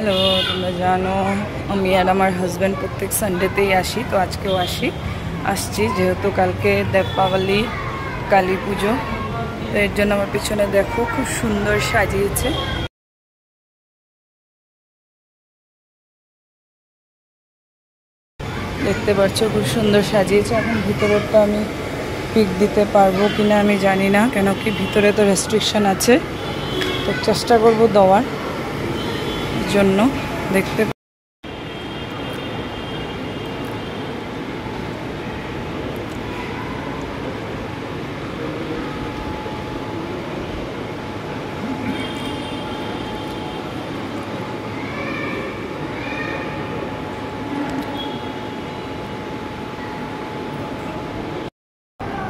Hello, তোমরা জানো, আমি আর আমার হাজব্যান্ড প্রত্যেক সানডেতেই আসি, তো আজকেও আসি। আসছি যেহেতু কালকে দেবপাবলি কালী পুজো, তো এর জন্য আমার পিছনে দেখো খুব সুন্দর সাজিয়েছে। দেখতে পাচ্ছ, খুব সুন্দর সাজিয়েছে। এখন ভিতরেরটা আমি পিক দিতে পারব কিনা আমি জানি না, কেন কি ভিতরে তো রেস্ট্রিকশন আছে। তো চেষ্টা করব দেওয়ার। জন্য দেখতে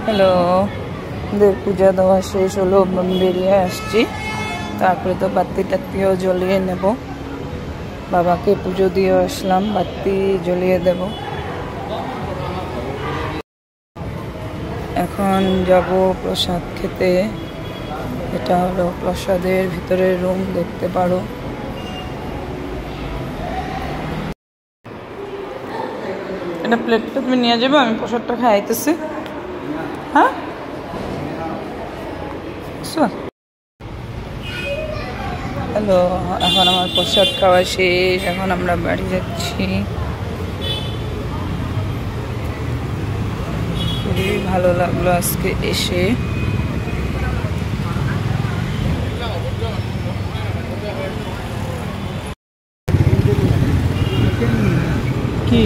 হ্যালো আমাদের পূজা দেওয়া শেষ হলো বেরিয়ে আসছি। তারপরে তো বাতি টাত্তিও জ্বলিয়ে নেব। বাবাকে পুজো দিয়ে আসলাম, বাতি জ্বলিয়ে দেব। এখন যাব প্রসাদ খেতে। এটা হলো প্রসাদের ভিতরের রুম, দেখতে পারো। এটা প্লেটটা তুমি নিয়ে যাবে, আমি প্রসাদটা খাইতেছি। হ্যাঁ? হ্যালো, এখন আমার প্রসাদ খাওয়া শেষ, এখন আমরা বাড়ি যাচ্ছি। খুবই ভালো লাগল আজকে এসে। কি?